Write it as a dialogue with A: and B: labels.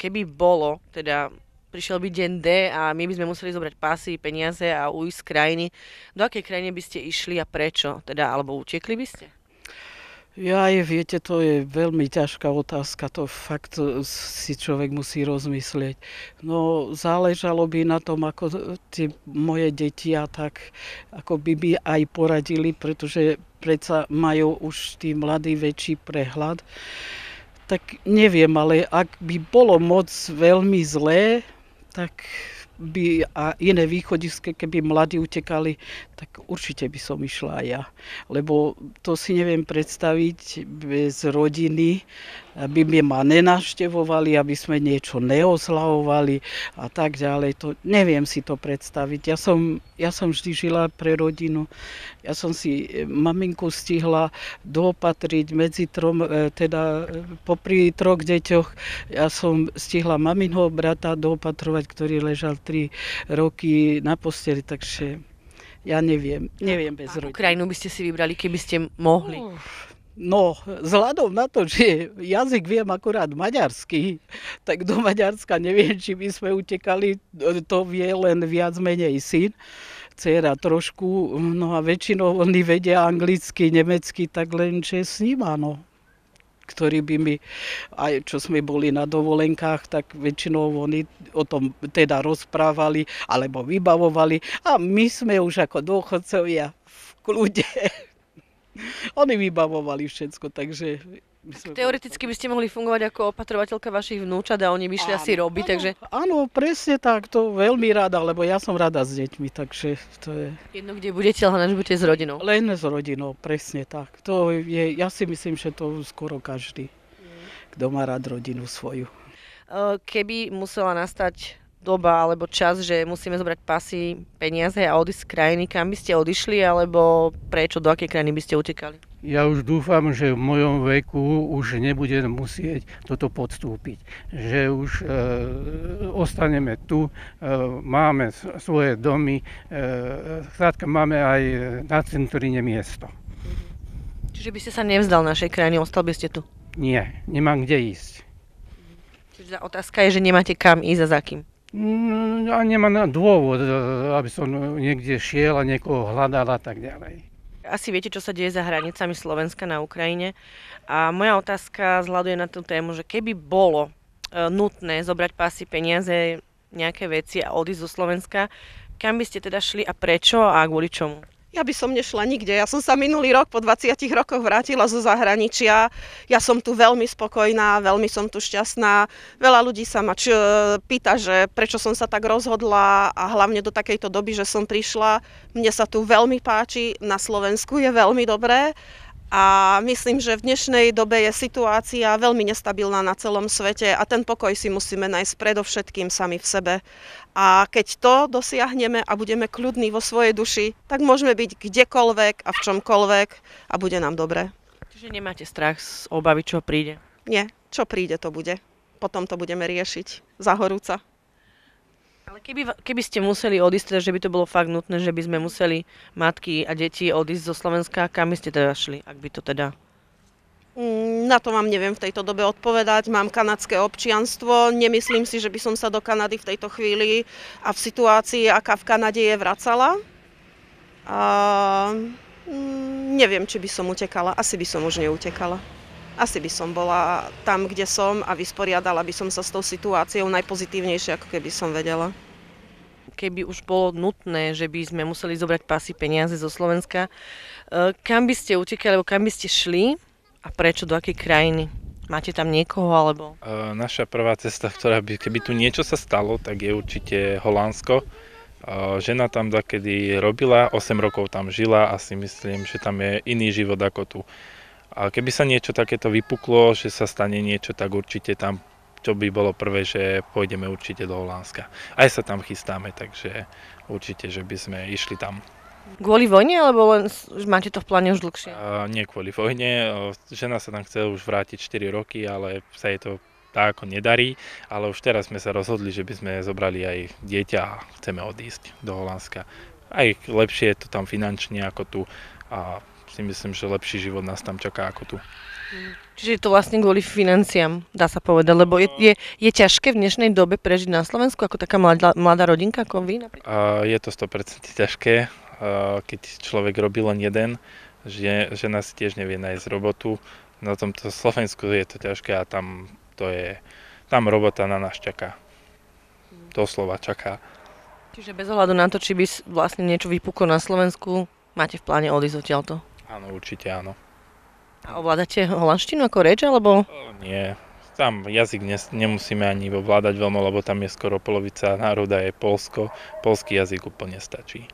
A: keby bolo, teda prišiel by deň D a my by sme museli zobrať pasy, peniaze a ujsť z krajiny, do akej krajine by ste išli a prečo? Teda, alebo utekli by ste?
B: Ja, viete, to je veľmi ťažká otázka, to fakt si človek musí rozmyslieť. No, záležalo by na tom, ako tie moje deti a tak, ako by by aj poradili, pretože predsa majú už tí mladí väčší prehľad. Tak neviem, ale ak by bolo moc veľmi zlé, tak by a iné východiske, keby mladí utekali, tak určite by som išla aj ja. Lebo to si neviem predstaviť bez rodiny, aby ma nenaštevovali, aby sme niečo neoslavovali a tak ďalej. To, neviem si to predstaviť. Ja som, ja som vždy žila pre rodinu. Ja som si maminku stihla doopatriť medzi trom, e, teda e, popri troch deťoch. Ja som stihla maminho brata doopatrovať, ktorý ležal 3 roky na posteli, takže ja neviem, neviem bez rodiny.
A: krajinu by ste si vybrali, keby ste mohli?
B: No, vzhľadom na to, že jazyk viem akurát maďarsky, tak do Maďarska neviem, či by sme utekali, to vie len viac menej syn dcera trošku, no a väčšinou oni vedia anglicky, nemecky, tak len, že s ním áno ktorí by mi, aj čo sme boli na dovolenkách, tak väčšinou oni o tom teda rozprávali alebo vybavovali. A my sme už ako dôchodcovia v kľude. Oni vybavovali všetko, takže
A: tak teoreticky by ste mohli fungovať ako opatrovateľka vašich vnúčat a oni by šli asi robiť,
B: áno,
A: takže...
B: Áno, presne tak, to veľmi rada, lebo ja som rada s deťmi, takže to je...
A: Jedno, kde budete, ale budete s rodinou.
B: Len s rodinou, presne tak. To je, ja si myslím, že to skoro každý, kto má rád rodinu svoju.
A: Keby musela nastať doba alebo čas, že musíme zobrať pasy, peniaze a odísť z krajiny, kam by ste odišli, alebo prečo, do akej krajiny by ste utekali?
C: Ja už dúfam, že v mojom veku už nebudem musieť toto podstúpiť. Že už e, ostaneme tu, e, máme svoje domy, e, máme aj na cintoríne miesto.
A: Čiže by ste sa nevzdal našej krajiny, ostal by ste tu?
C: Nie, nemám kde ísť.
A: Čiže otázka je, že nemáte kam ísť a za kým?
C: Mm, a nemá dôvod, e, aby som niekde šiel a niekoho hľadal a tak ďalej
A: asi viete, čo sa deje za hranicami Slovenska na Ukrajine. A moja otázka zhľaduje na tú tému, že keby bolo e, nutné zobrať pasy, peniaze, nejaké veci a odísť zo Slovenska, kam by ste teda šli a prečo a kvôli čomu?
D: Ja by som nešla nikde. Ja som sa minulý rok po 20 rokoch vrátila zo zahraničia. Ja som tu veľmi spokojná, veľmi som tu šťastná. Veľa ľudí sa ma č- pýta, že prečo som sa tak rozhodla a hlavne do takejto doby, že som prišla. Mne sa tu veľmi páči, na Slovensku je veľmi dobré a myslím, že v dnešnej dobe je situácia veľmi nestabilná na celom svete a ten pokoj si musíme nájsť predovšetkým sami v sebe. A keď to dosiahneme a budeme kľudní vo svojej duši, tak môžeme byť kdekoľvek a v čomkoľvek a bude nám dobre.
A: Čiže nemáte strach z obavy, čo príde?
D: Nie, čo príde, to bude. Potom to budeme riešiť za horúca.
A: Keby, keby ste museli odísť, teda, že by to bolo fakt nutné, že by sme museli matky a deti odísť zo Slovenska, kam by ste teda šli, ak by to teda...
D: Mm, na to vám neviem v tejto dobe odpovedať. Mám kanadské občianstvo. Nemyslím si, že by som sa do Kanady v tejto chvíli a v situácii, aká v Kanade je, vracala. A, mm, neviem, či by som utekala. Asi by som už neutekala. Asi by som bola tam, kde som a vysporiadala by som sa s tou situáciou najpozitívnejšie, ako keby som vedela.
A: Keby už bolo nutné, že by sme museli zobrať pasy peniaze zo Slovenska, e, kam by ste utekali, alebo kam by ste šli a prečo, do akej krajiny? Máte tam niekoho, alebo?
E: E, naša prvá cesta, ktorá by, keby tu niečo sa stalo, tak je určite Holandsko. E, žena tam kedy robila, 8 rokov tam žila a si myslím, že tam je iný život ako tu. A keby sa niečo takéto vypuklo, že sa stane niečo, tak určite tam, čo by bolo prvé, že pôjdeme určite do Holandska. Aj sa tam chystáme, takže určite, že by sme išli tam.
A: Kvôli vojne, alebo len máte to v pláne už dlhšie?
E: Uh, nie kvôli vojne. Žena sa tam chce už vrátiť 4 roky, ale sa jej to tak ako nedarí, ale už teraz sme sa rozhodli, že by sme zobrali aj dieťa a chceme odísť do Holandska. Aj lepšie je to tam finančne ako tu a si myslím, že lepší život nás tam čaká ako tu.
A: Čiže je to vlastne kvôli financiám, dá sa povedať, lebo je, je, je ťažké v dnešnej dobe prežiť na Slovensku ako taká mladá, mladá rodinka ako vy napríklad?
E: A je to 100% ťažké, a keď človek robí len jeden, že žena si tiež nevie nájsť robotu. Na tomto Slovensku je to ťažké a tam to je, tam robota na nás čaká. Doslova čaká.
A: Čiže bez ohľadu na to, či by vlastne niečo vypuklo na Slovensku, máte v pláne odísť odtiaľto?
E: Áno, určite áno.
A: A ovládate holandštinu ako reč, alebo...
E: Nie, tam jazyk nemusíme ani ovládať veľmi, lebo tam je skoro polovica národa je Polsko. Polský jazyk úplne stačí.